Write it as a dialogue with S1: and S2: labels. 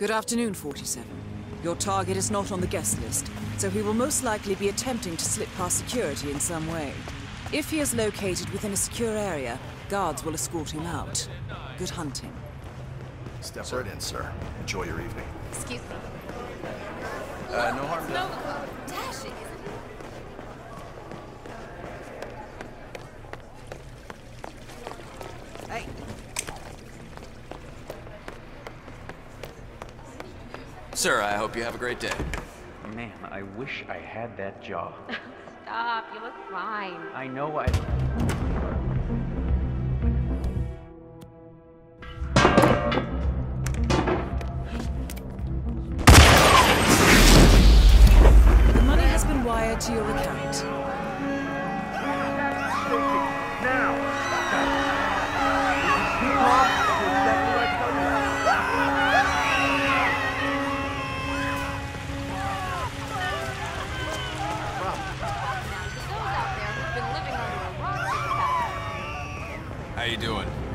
S1: Good afternoon, 47. Your target is not on the guest list, so he will most likely be attempting to slip past security in some way. If he is located within a secure area, guards will escort him out. Good hunting.
S2: Step right in, sir. Enjoy your evening.
S3: Excuse me.
S2: Uh, no harm done.
S3: dashing,
S4: Sir, I hope you have a great day.
S5: Man, I wish I had that jaw.
S3: Stop, you look fine.
S5: I know I.
S4: How you doing?